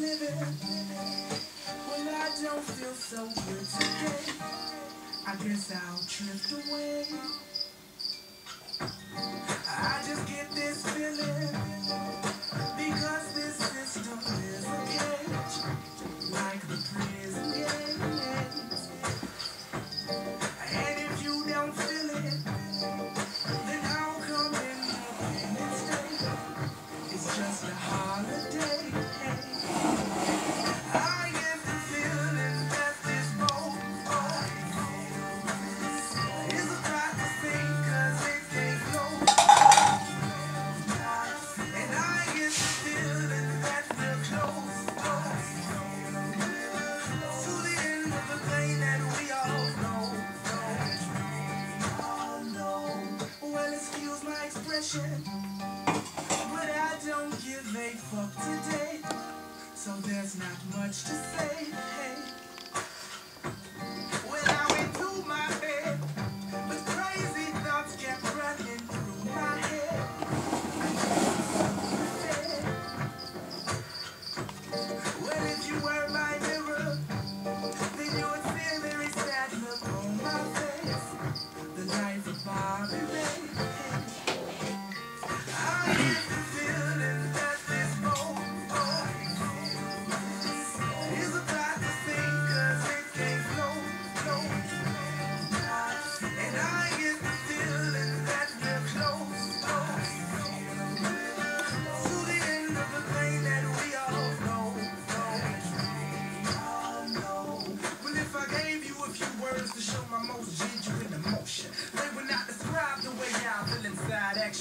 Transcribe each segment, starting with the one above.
living when I don't feel so good today. I guess I'll drift away. My but I don't give a fuck today. So there's not much to say. Hey.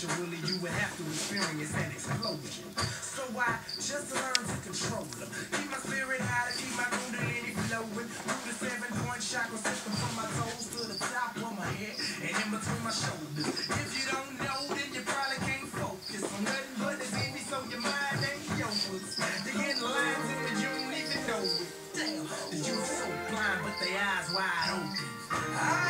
Inside. Actually, you would have to experience an explosion. So I just learned to control them. Keep my spirit high to keep my kundalini flowing. Through the seven-point chakra system from my toes to the top of my head and in between my shoulders. If you don't know, then you probably can't focus on nothing but this indie, so your mind ain't yours. They get lines in but you don't even know it. Damn, the youth so blind, but their eyes wide open. I